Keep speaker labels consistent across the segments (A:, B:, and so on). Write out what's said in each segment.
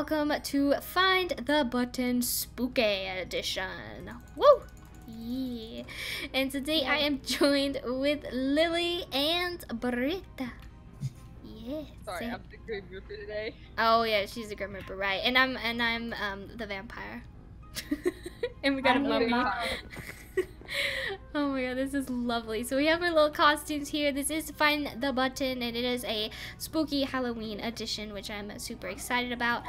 A: welcome to Find the Button Spooky Edition. Woo! Yeah. And today I am joined with Lilly and Britta. Yes.
B: Sorry, I'm the Grim Reaper today.
A: Oh yeah, she's a Grim Reaper, right? And I'm and I'm um the vampire. and we got a
C: I'm the
A: mummy.
C: vampire.
A: my god, this is lovely. So we have our little costumes here. This is Find the Button, and it is a spooky Halloween edition, which I'm super excited about.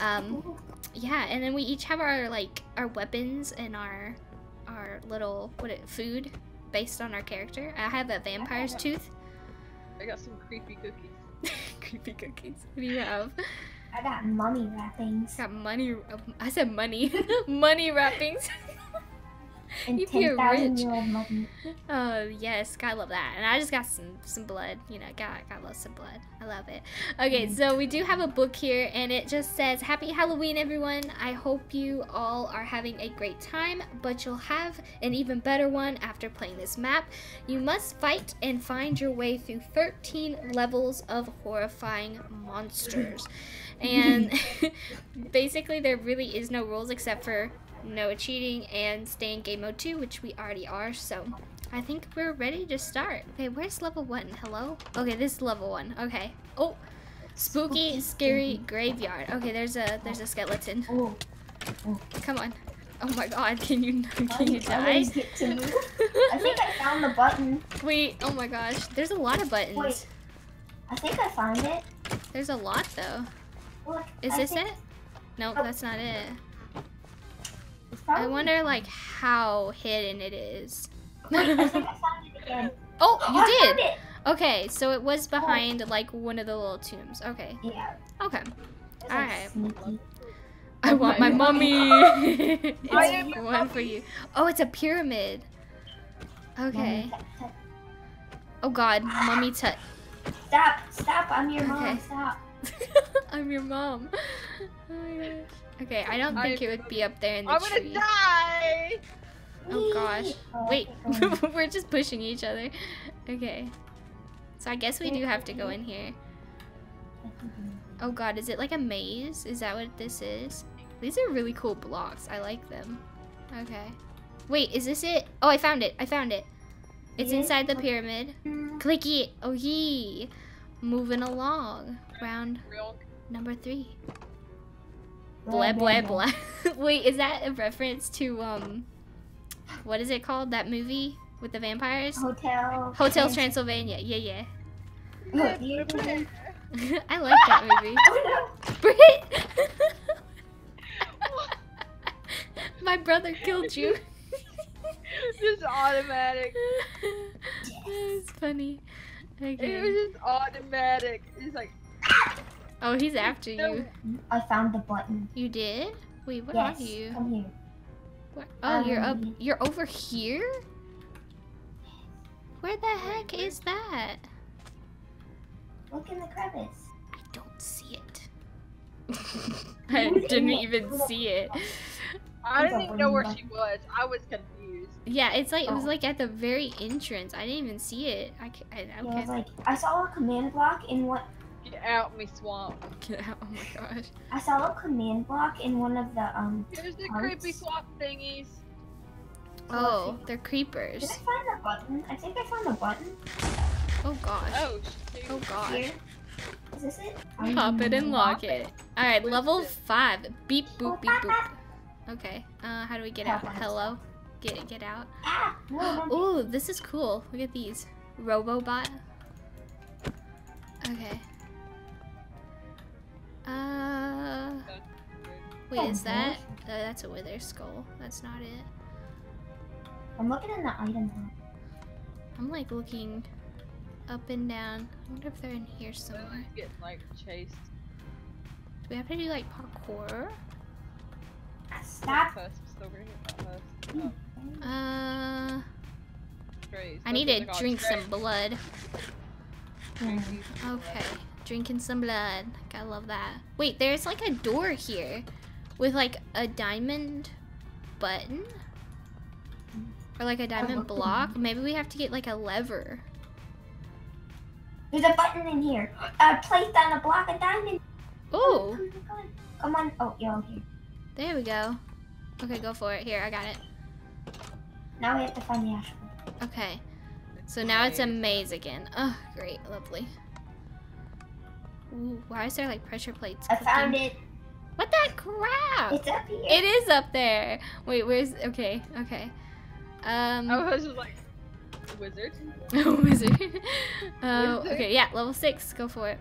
A: Um, yeah, and then we each have our like our weapons and our our little what it food based on our character. I have a vampire's tooth.
B: I got some creepy cookies.
A: Creepy cookies. What do you have?
C: I got mummy wrappings
A: Got money. I said money. money wrappings.
C: And
A: You be
C: ten thousand
A: rich.
C: year old mummy.
A: Oh yes, gotta love that. And I just got some some blood. You know, got gotta love some blood. I love it. Okay, so we do have a book here, and it just says Happy Halloween, everyone. I hope you all are having a great time, but you'll have an even better one after playing this map. You must fight and find your way through 13 levels of horrifying monsters. And basically, there really is no rules except for no cheating and stay in game mode 2 which we already are so i think we're ready to start okay where's level 1 hello okay this is level 1 okay oh spooky,
C: Spooky,
A: scary
C: spooky.
A: graveyard okay there's a there's a skeleton
C: Oh,
A: come on oh my god can you can you die
C: always get to move. I think I found the button.
A: wait oh my gosh there's a lot of buttons
C: Wait. I think I found it.
A: there's a lot though
C: Look,
A: is
C: I
A: this
C: think
A: it no
C: Oh.
A: that's not it i wonder like how hidden it is
C: Wait, I think I found it again.
A: oh,
C: oh
A: you did. Okay, so it was oh. behind like one of the little tombs. Okay,
C: Yeah.
A: okay. Alright. I want my mummy. It's one for you. Oh, it's a pyramid. Okay.
C: Mummy, tut, tut.
A: Oh God, mummy tut.
C: Stop! Stop! I'm your mom. Stop.
A: I'm your mom. Oh my gosh. Okay, I don't think
B: I'm-
A: it would be up there in the
B: I'm
A: tree.
B: gonna die!
A: Oh gosh.
C: Oh,
A: Wait, we're just pushing each other. Okay. So I guess we do have to go in here. Oh god, is it like a maze? Is that what this is? These are really cool blocks. I like them. Okay. Wait, is this it? Oh, I found it. I found it. It's inside the pyramid. Clicky. Oh, yee. Moving along. Round number three.
C: Blah,
A: Blah, blah,
C: blah,
A: blah. Wait, is that a reference to, um, what is it called? That movie with the vampires?
C: Hotel.
A: Hotel Transylvania. Yeah, yeah.
C: Look, you can-
A: I like that movie.
C: Oh
A: Britt! My brother killed you.
B: just automatic.
A: it's funny.
B: It was just automatic. It's like
A: Oh, he's after you.
C: I found the button.
A: You did? Wait, where
C: yes.
A: are you?
C: Come here.
A: Where- Oh, you're up.
C: Um,
A: You're over here? Where the heck
B: where?
A: is that?
C: Look in the crevice.
A: I don't see it. I didn't even see it.
B: I didn't even know where she was. I was confused.
A: Yeah, it's like it was
C: Oh.
A: like at the very entrance. I didn't even see it. I, ca- I,
C: Yeah,
A: okay.
C: it's like I saw a command block in what
B: Get out me swamp.
A: Get out. Oh my gosh.
C: I saw a command block in one of the um.
B: Here's the
C: Parts.
B: creepy swamp thingies.
A: Oh, they're creepers.
C: Did
A: creepers.
C: I find the button? I think I found the button
A: Oh gosh.
B: Oh shoot.
A: Oh gosh.
C: here. Is this it?
A: Pop it and lock
B: it.
A: it. Alright, level
B: it?
A: 5. Beep boop beep boop. Okay, uh, how do we get out?
C: Pop.
A: Hello? Get get out.
C: Ah! No, no.
A: Ooh, this is cool. Look at these. Robobot. Okay. Wait, is that? Uh, that's a wither skull. That's not it.
C: I'm looking in the item hub.
A: I'm like looking up and down. I wonder if they're in here somewhere.
B: Someone's getting like chased.
A: Do we have to do like parkour?
C: Stop.
B: Husk over here. not Oh,
A: Uh,
B: strays.
A: I need to drink
B: Strays.
A: some blood.
C: Hmm.
A: Okay, drinking some blood. Gotta love that. Wait, there's like a door here with like a diamond button or like a diamond block. Maybe we have to get like a lever.
C: There's a button in here. Uh, placed on a block of diamond.
A: Oh,
C: Come, on. Oh, yeah, here.
A: There we go. Okay, go for it. Here, I got it.
C: Now we have to find the ash.
A: Okay. So now it's a maze again. Oh, great. Lovely. Ooh, why is there like pressure plates?
C: I
A: cooking?
C: found it.
A: What the crap?
C: It's up here.
A: It is up there. Wait, where's? Okay, okay. Um.
B: I was just like, wizard.
A: wizard. Oh,
B: Wizard.
A: okay. Yeah, level six. Go for it.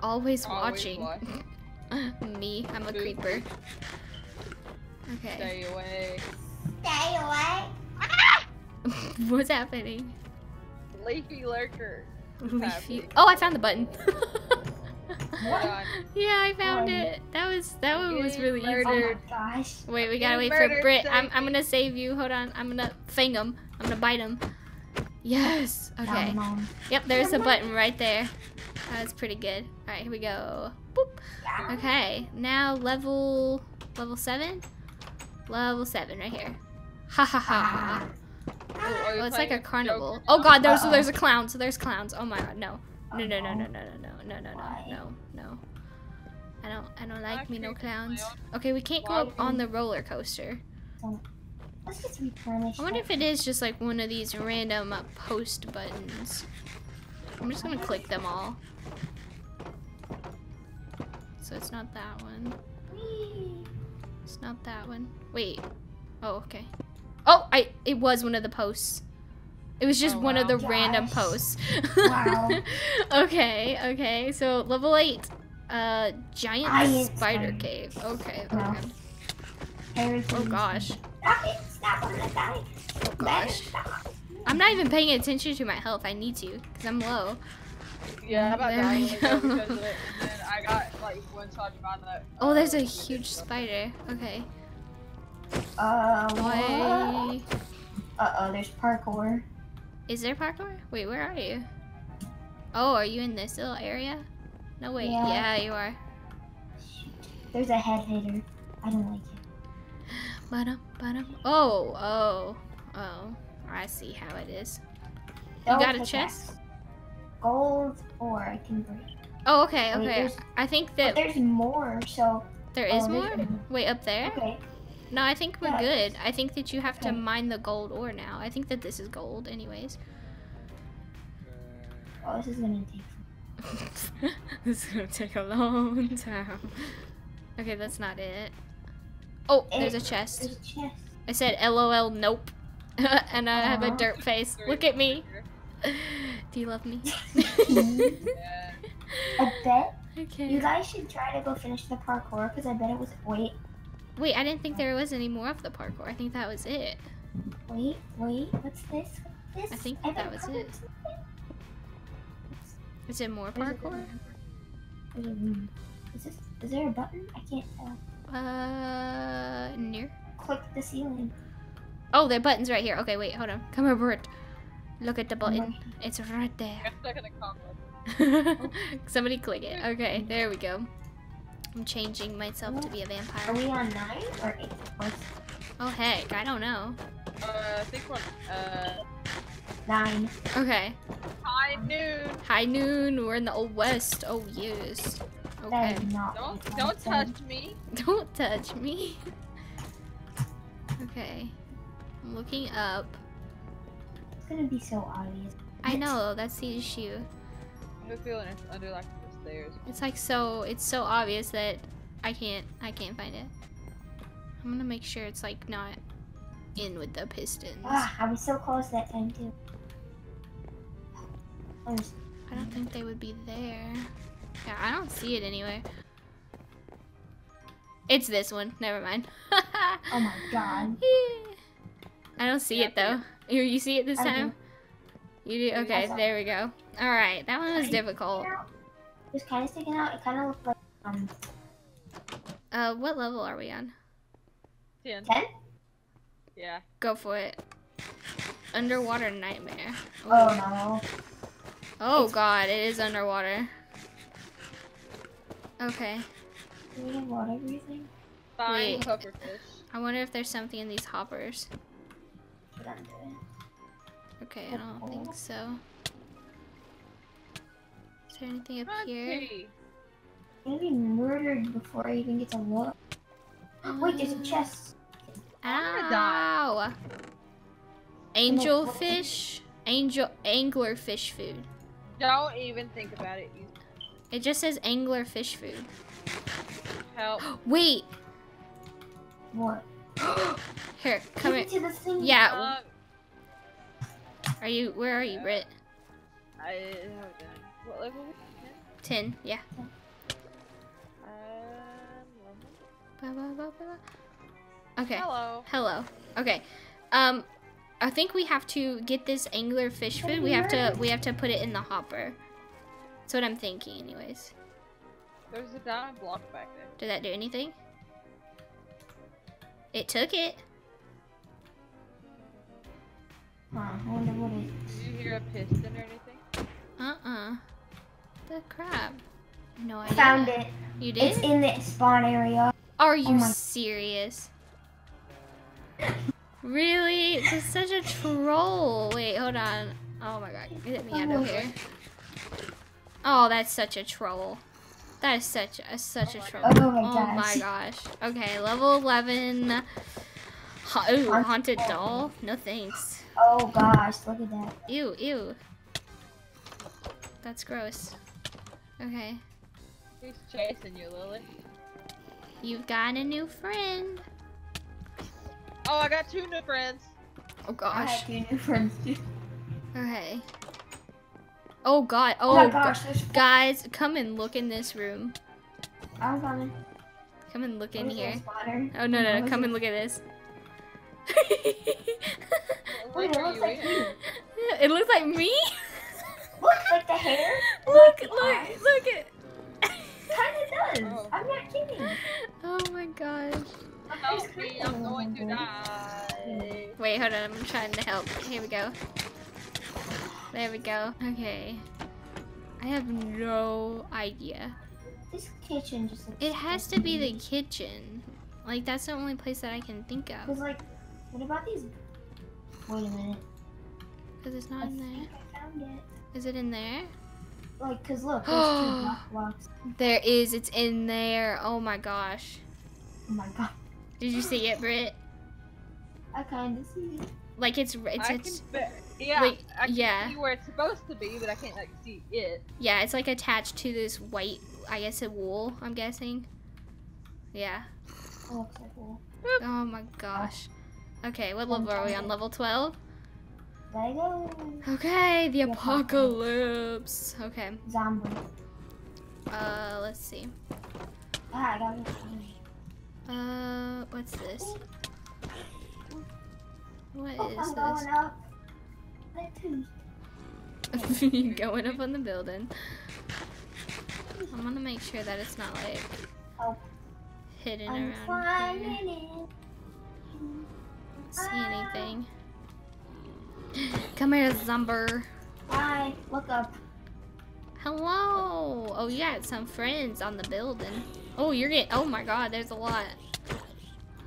A: Always,
B: Always
A: watching.
B: watching.
A: Me, I'm a
B: Boop.
A: creeper. Okay.
B: Stay away.
C: Stay away.
A: What's happening?
B: Leafy lurker.
A: Leafy- Oh, I found the button.
B: Hold
A: yeah, I found
C: Oh.
A: it. That was that one was
B: Getting
A: really easy.
C: Oh my gosh.
A: Wait, we gotta wait for Britt. I'm, I'm gonna save you. Hold on. I'm gonna fang him. I'm gonna bite him. Yes. Okay.
C: Nom, nom.
A: Yep, there's a button right there. That was pretty good. All right, here we go. Boop.
C: Yeah.
A: Okay, now level level seven. Level seven right here. Ha ha ha.
B: Oh,
A: Oh, it's like a carnival. Oh god, there's
C: Uh-oh.
A: there's a clown. So there's clowns. Oh my god, no. No no no no no no no no no no no no. I don't I don't like me no clowns. Okay, we can't go up on the roller coaster.
C: Let's just replenish.
A: I wonder if it is just like one of these random uh, post buttons. I'm just gonna click them all. So it's not that one. It's not that one. Wait. Oh, okay. Oh, I it was one of the posts. It was just
B: Oh,
A: one of the
B: wow.
A: random posts.
C: Wow.
A: okay, okay. So level 8. Uh giant
C: Giant
A: spider
C: spider.
A: cave. Okay,
C: Wow.
A: okay.
C: Harry
A: Oh gosh.
C: Stop it! Stop! I'm gonna die.
A: Oh gosh. I'm not even paying attention to my health. I need to cuz I'm low.
B: Yeah, how about
A: There
B: that? Like, go
A: go.
B: because of it, and then I got like one shot on that.
A: Oh, there's a
B: uh,
A: huge spider. Okay.
C: Uh, what?
A: Why?
C: Uh oh, there's parkour.
A: Is there parkour? Wait, where are you? Oh, are you in this little area? No, wait.
C: Yeah.
A: Yeah, you are.
C: Shoot. There's a head hitter. I don't like it.
A: Ba-dum, ba-dum. Oh, oh, oh. I see how it is. You
C: Don't
A: got a chest?
C: Gold or I can break.
A: Oh, okay, okay.
C: there's-
A: I think
C: But
A: that
C: there's more, so.
A: there oh, is
C: oh,
A: more. Wait, up there?
C: Okay.
A: No, I think we're good. I think that you have to mine the gold ore now. I think that this is gold, anyways.
C: Oh, this is gonna take.
A: this is gonna take a long time. Okay, that's not it. Oh, eh, there's a chest.
C: There's a chest.
A: I said LOL nope. and I have a
C: uh-huh.
A: dirt face. Look at me. Do you love me? Mm-hmm.
B: Yeah.
C: I bet you guys should try to go finish the parkour because I bet it was. Wait,
A: Wait, I didn't think there was any more of the parkour. I think that was it.
C: wait, wait. What's this? This?
A: I think
C: bet
A: that was
C: it.
A: Is it.
C: something.
A: Is it more parkour?
C: there's a room. Is this? Is there a button? I can't tell.
A: Uh, near.
C: Click the ceiling.
A: Oh, there are buttons right here. Okay, wait, hold on. Come here, Bert. Look at the button.
C: like,
A: It's right there.
B: I'm stuck in a.
A: Somebody click it. Okay, there we go. I'm changing myself to be a vampire.
C: Are we on nine or eight? Or
A: Oh heck, I don't know.
B: Uh, I think we're uh
C: nine.
A: Okay.
B: high noon.
A: High noon. We're in the old west. Oh yes. Okay.
B: Don't don't touch me.
A: Don't touch me. okay. I'm looking up.
C: It's gonna be so obvious.
A: I know, that's the issue.
B: I have a feeling it's under like the stairs.
A: It's like so it's so obvious that I can't I can't find it. I'm gonna make sure it's like not in with the pistons.
C: Ah, I was so close that time too. There's
A: I don't think they would be there. Yeah, I don't see it anywhere. It's this one. Never mind.
C: Oh my god.
A: I don't see
B: Yeah,
A: it though. You, you see it this
C: I do.
A: time? You do? Okay, there we go. Alright, that one was difficult.
C: It's kind of sticking out. It kind of looked like um
A: Uh, what level are we on?
B: Ten.
C: ten.
B: Yeah.
A: Go for it. Underwater nightmare.
C: Oh no.
A: Oh
C: It's-
A: god, it is underwater. Okay.
C: Do we have water everything?
B: Fine.
A: Wait.
B: Pufferfish.
A: I wonder if there's something in these hoppers.
C: Put under it.
A: Okay, I don't think so. Is there anything up here?
B: Crunchy.
C: gonna be murdered before I even get to look. Wait, there's a chest.
B: I'm gonna die.
A: Ow! Angel fish, angel angler fish food.
B: Don't even think about it.
A: It just says angler fish food.
B: help.
A: Wait,
C: What?
A: here, come
C: Get
A: here.
C: to the thing.
A: Yeah,
B: Um,
A: are you? Where are you, Britt?
B: I have done. What level? are we?
A: Ten. Yeah.
B: Um,
A: Ba, ba, ba, ba. Okay.
B: Hello.
A: Hello. Okay. Um, I think we have to get this angler fish food. We have to. We have to put it in the hopper. That's what I'm thinking, anyways.
B: There's a diamond block back there.
A: Did that do anything? It took it.
C: Huh, I wonder what it
B: Did you hear a piston or anything?
A: The crap. No
C: I
A: idea.
C: found it.
A: You did?
C: It's in the spawn area.
A: Are you oh
C: my-
A: serious? Really? This is such a troll. Wait, hold on. Oh my god. Get me out of oh here. Oh, that's such a troll. That is such a such a oh troll.
C: Oh my
A: Oh my
C: gosh.
A: Okay, level 11. Ha- ooh,
C: Haunted doll?
A: No thanks.
C: Oh gosh, look at that.
A: Ew, ew. That's gross. Okay.
B: Who's chasing you, Lilly?
A: You've got a new friend.
B: Oh, I got two new friends.
A: Oh gosh.
C: I
A: gosh.
C: have two new friends too.
A: Okay. Oh god.
C: Oh,
A: Oh,
C: my
A: go-
C: gosh, there's
A: guys, come and look in this room.
C: I'm coming.
A: Come and look in here. Oh no no! No. Come
C: the-
A: and look at this.
C: Wait,
B: Where
C: it
B: are
C: looks like you.
A: it looks like me.
C: Look, like the hair.
A: look
C: the
A: look
C: eyes.
A: look at.
C: Kinda does.
B: Oh.
C: I'm not kidding.
A: Oh my gosh.
B: Help me, I'm going to die.
A: Wait, hold on. I'm trying to help. Here we go. There we go. Okay. I have no idea.
C: This kitchen just looks
A: It has to be the kitchen. Like that's the only place that I can think of.
C: Cause like, what about these? Wait a minute.
A: Cause it's
C: I
A: not in there.
C: think I found it.
A: Is it in there?
C: Like, cause look, there's two black blocks.
A: There is. It's in there. Oh my gosh.
C: Oh my god.
A: Did you see it, Britt?
C: I kinda see it.
A: Like it's it's,
B: I
A: it's
B: can, yeah,
A: like,
B: I can
A: yeah.
B: see where it's supposed to be, but I can't like see it.
A: yeah, it's like attached to this white. I guess a wool. I'm guessing. Yeah.
C: Oh, it looks like wool.
A: Oh my gosh. Okay, what level are we on? Level 12?
C: There I go.
A: Okay, the
C: The apocalypse.
A: apocalypse. Okay.
C: Zombie.
A: Uh, let's see.
C: Ah, I got it.
A: Uh, what's this? What
C: Oh,
A: is
C: I'm going up.
A: This? going up on the building. I'm gonna make sure that it's not like
C: Oh.
A: hidden
C: I'm
A: around here.
C: it.
A: See anything? Come here, Zumber.
C: Hi, look up.
A: Hello. Oh, you got some friends on the building. Oh, you're getting. Oh my God, there's a lot.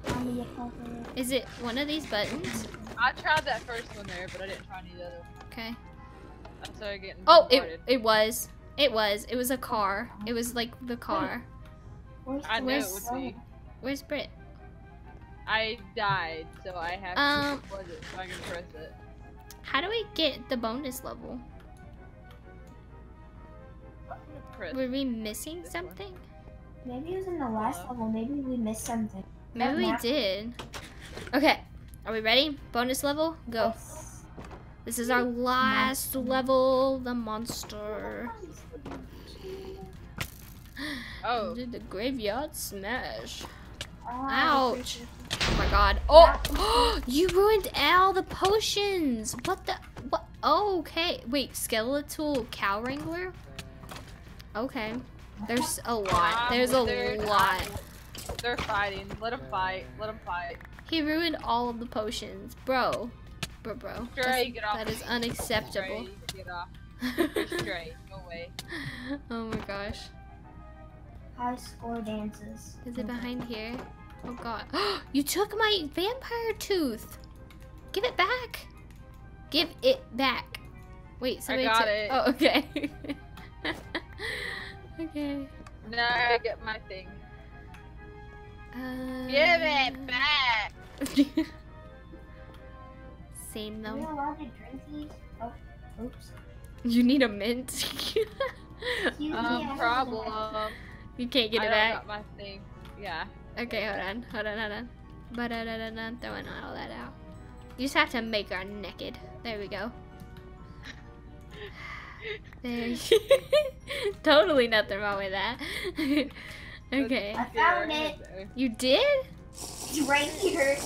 C: I'm the apocalypse.
A: Is it one of these buttons?
B: I tried that first one there, but I didn't try any of the other.
A: Okay.
B: I started getting
A: Oh,
B: bombarded.
A: it it was. It was. It was a car. It was like the car.
C: Where's
B: I
C: the
B: knew it
A: where's-
B: would be.
A: Where's Britt?
B: I died, so I have
A: Um,
B: to pause it so I can press it.
A: How do we get the bonus level? Were we missing something?
C: Maybe it was in the last level. Maybe we missed something.
A: Maybe we did. Okay. Are we ready? Bonus level? Go.
C: Yes.
A: This is our last level, the monster.
B: Oh.
A: Did the graveyard smash? Ouch. Oh my god. Oh, you ruined all the potions. What the? What? Oh, okay. Wait, skeletal cow wrangler? Okay. There's a lot.
B: Ah,
A: There's a
B: they're-
A: lot.
B: They're fighting. Let them fight. Let them fight.
A: He ruined all of the potions. Bro. Bro, bro.
B: Stray,
A: That's-
B: get off
A: that
B: me.
A: is unacceptable.
B: Stray, get off. You're straight. Go away.
A: oh my gosh.
C: High score dances.
A: Is it behind here? Oh god. you took my vampire tooth. Give it back. Give it back. Wait, somebody
B: got it.
A: Oh, okay. okay.
B: Now I get my thing.
A: Uh,
B: Give it back.
A: Same
C: Are we
A: though.
C: allowed to drink these? Oh, oops.
A: You need a mint.
C: Excuse me, I
B: Um, problem.
A: you can't get it
B: don't
A: back.
B: got my thing. Yeah.
A: Okay, hold on, hold on, hold on. But throwing all that out. You just have to make her naked. There we go. There. totally nothing wrong with that. okay.
C: I found it.
A: You did?
C: It's right here.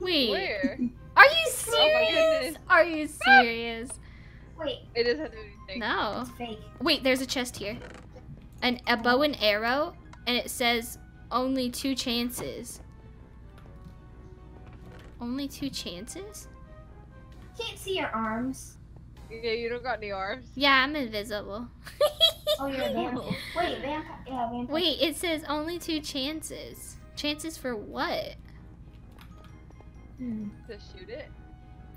A: Wait.
B: Where?
A: Are you
B: Oh
A: serious?
B: goodness.
A: Are you ah! serious?
C: Wait,
B: It doesn't do anything.
A: No.
C: it's fake.
A: Wait, there's a chest here. An a bow and arrow, and it says only two chances. Only two chances?
C: Can't see your arms.
B: Yeah, you don't got any arms.
A: Yeah, I'm invisible.
C: Oh, you're a vampire. Wait, vampire. Yeah, vampire.
A: Wait, it says only two chances. Chances for what?
C: Hmm.
B: To shoot it.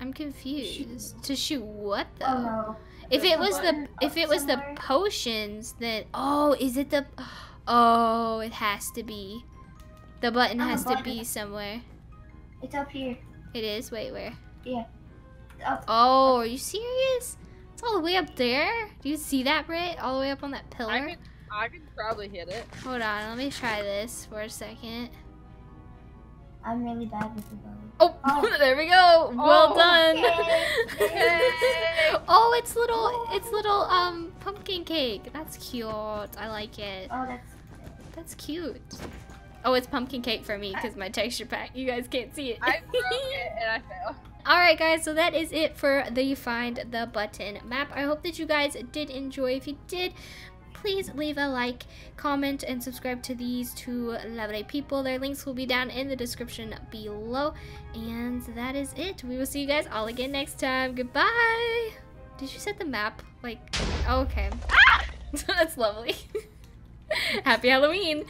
A: I'm confused. To shoot what though?
C: Oh no.
A: If
C: There's
A: it was the if it was the potions, then oh, is it the oh, it has to be. The button
C: Oh, the
A: has to be somewhere.
C: It's up here.
A: It is. Wait, where?
C: Up.
A: Oh, are you serious? It's all the way up there. Do you see that, Britt? All the way up on that pillar.
B: I could, I could probably hit it.
A: Hold on, let me try this for a second.
C: I'm really bad with the bow.
A: Oh,
C: Oh.
A: there we go. Well
B: Oh,
A: done.
B: Yay.
A: oh, it's little, it's little um pumpkin cake. That's cute. I like it.
C: Oh, that's.
A: That's cute. Oh, it's pumpkin cake for me because my texture pack. You guys can't see it.
B: I broke it and I fell.
A: Alright guys, so that is it for the Find the Button map. I hope that you guys did enjoy. If you did, please leave a like, comment, and subscribe to these two lovely people. Their links will be down in the description below. And that is it. We will see you guys all again next time. Goodbye! Did you set the map? Like, okay. Ah! That's lovely. Happy Halloween!